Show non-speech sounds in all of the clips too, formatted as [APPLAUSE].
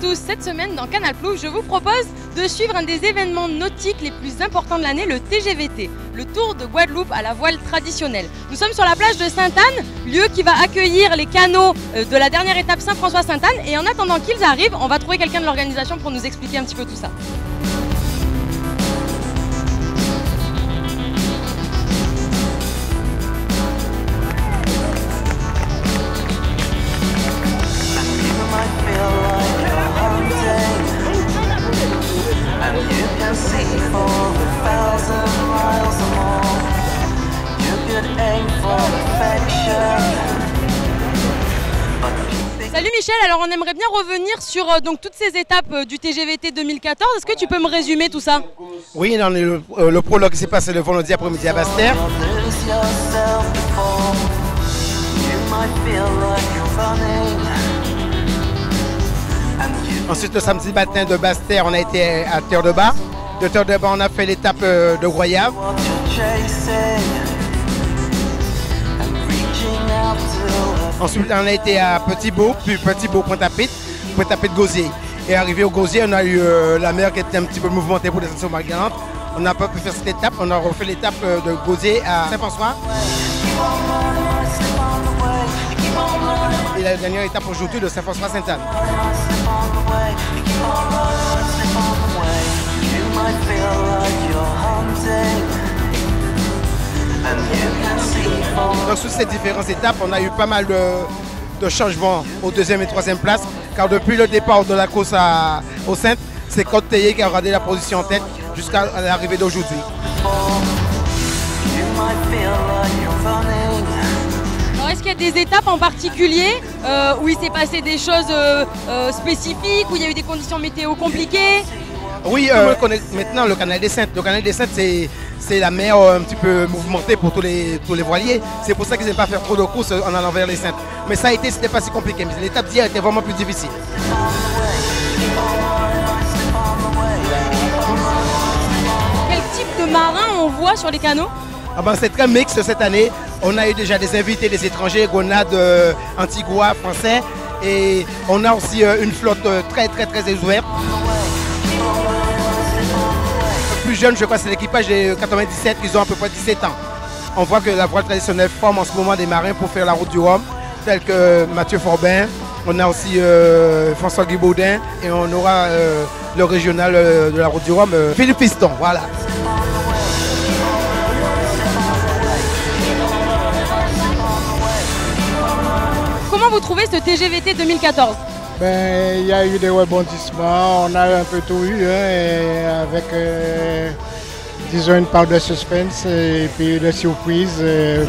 tous, cette semaine dans Canal Plou, je vous propose de suivre un des événements nautiques les plus importants de l'année, le TGVT, le Tour de Guadeloupe à la voile traditionnelle. Nous sommes sur la plage de Sainte-Anne, lieu qui va accueillir les canaux euh, de la dernière étape Saint-François-Sainte-Anne. Et en attendant qu'ils arrivent, on va trouver quelqu'un de l'organisation pour nous expliquer un petit peu tout ça. Salut Michel, alors on aimerait bien revenir sur euh, donc, toutes ces étapes euh, du TGVT 2014. Est-ce que tu peux me résumer tout ça? Oui, euh, le prologue s'est passé le vendredi après-midi à Bastère. Ensuite, le samedi matin de Bastère, on a été à Terre de Bas. De Terre de Bas, on a fait l'étape de Royave. Ensuite, on a été à Petit Beau, puis Petit Beau, Pointe-à-Pitre, Pointe-à-Pitre, Gauzier. Et arrivé au Gauzier, on a eu euh, la mer qui était un petit peu mouvementée pour descendre sur Marguerite. On n'a pas pu faire cette étape, on a refait l'étape euh, de Gauzier à Saint-François. Et la dernière étape aujourd'hui de Saint-François-Sainte-Anne. Donc sur ces différentes étapes, on a eu pas mal de, changements aux deuxième et troisième place, car depuis le départ de la course à, au Sainte, c'est Côte qui a gardé la position en tête jusqu'à l'arrivée d'aujourd'hui. est-ce qu'il y a des étapes en particulier euh, où il s'est passé des choses euh, euh, spécifiques, où il y a eu des conditions météo compliquées? Oui, on connaît maintenant le canal des Saintes. Le canal des Saintes, c'est c'est la mer euh, un petit peu mouvementée pour tous les, tous les voiliers. C'est pour ça qu'ils n'aiment pas faire trop de courses en allant vers les Saintes. Mais ça a été, c'était pas si compliqué. Mais l'étape d'hier était vraiment plus difficile. Quel type de marin on voit sur les canaux? Ah ben, c'est très mixte cette année. On a eu déjà des invités des étrangers, Gonade, euh, Antigua, français. Et on a aussi euh, une flotte très très très ouverte jeune, je crois c'est l'équipage de 97, ils ont à peu près 17 ans. On voit que la voile traditionnelle forme en ce moment des marins pour faire la route du Rhum, tels que Mathieu Forbin, on a aussi euh, François Guibaudin et on aura euh, le régional euh, de la route du Rhum, Philippe Piston. Voilà. Comment vous trouvez ce TGVT 2014 ben, il y a eu des rebondissements, on a un peu tout eu, hein, avec, euh, disons, une part de suspense et puis de surprise. Euh.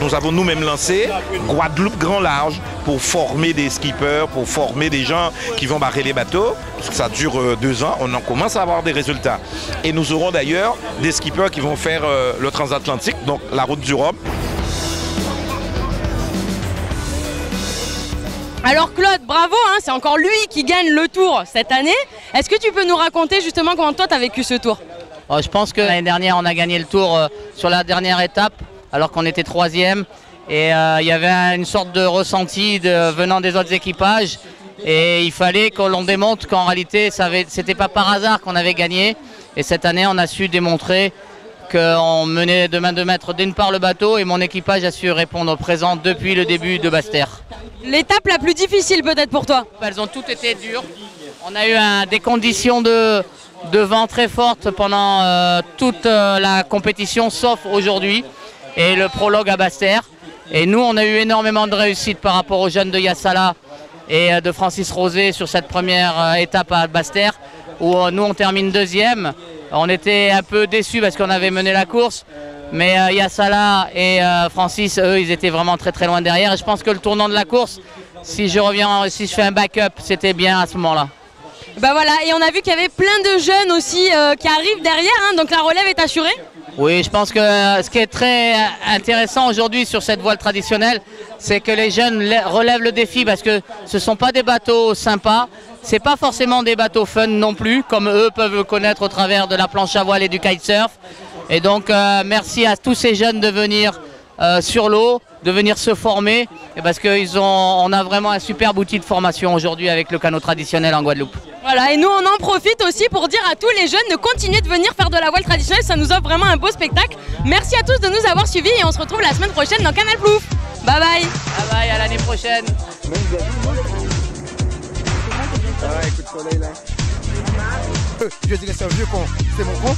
Nous avons nous-mêmes lancé Guadeloupe Grand Large pour former des skippers, pour former des gens qui vont barrer les bateaux. Ça dure euh, deux ans, on en commence à avoir des résultats. Et nous aurons d'ailleurs des skippers qui vont faire le transatlantique, donc la route du Rhum. Alors Claude, bravo, hein, c'est encore lui qui gagne le tour cette année. Est-ce que tu peux nous raconter justement comment toi tu as vécu ce tour? Oh, Je pense que l'année dernière on a gagné le tour euh, sur la dernière étape alors qu'on était troisième. Et euh, il y avait une sorte de ressenti venant des autres équipages. Et il fallait qu'on démontre qu'en réalité, ce n'était pas par hasard qu'on avait gagné. Et cette année, on a su démontrer qu'on menait de main de maître d'une part le bateau et mon équipage a su répondre présent depuis le début de Basse-Terre. L'étape la plus difficile peut-être pour toi? Elles ont toutes été dures. On a eu des conditions de, vent très fortes pendant euh, toute euh, la compétition sauf aujourd'hui et le prologue à Basse-Terre. Et nous on a eu énormément de réussite par rapport aux jeunes de Yassala et euh, de Francis Rosé sur cette première étape à Basse-Terre où nous on termine deuxième. On était un peu déçus parce qu'on avait mené la course. Mais euh, Yassala et euh, Francis, eux, ils étaient vraiment très très loin derrière. Et je pense que le tournant de la course, si je reviens, si je fais un backup, c'était bien à ce moment-là. Bah voilà, et on a vu qu'il y avait plein de jeunes aussi euh, qui arrivent derrière, hein. donc la relève est assurée Oui, je pense que ce qui est très intéressant aujourd'hui sur cette voile traditionnelle, c'est que les jeunes relèvent le défi parce que ce ne sont pas des bateaux sympas, c'est pas forcément des bateaux fun non plus, comme eux peuvent connaître au travers de la planche à voile et du kitesurf. Et donc, euh, merci à tous ces jeunes de venir euh, sur l'eau, de venir se former, parce qu'on a vraiment un superbe outil de formation aujourd'hui avec le canot traditionnel en Guadeloupe. Voilà, et nous on en profite aussi pour dire à tous les jeunes de continuer de venir faire de la voile traditionnelle, ça nous offre vraiment un beau spectacle. Merci à tous de nous avoir suivis et on se retrouve la semaine prochaine dans Canal Plouf. Bye bye Bye bye, à l'année prochaine [LAUGHS] Je dirais c'est un vieux con, c'est mon con.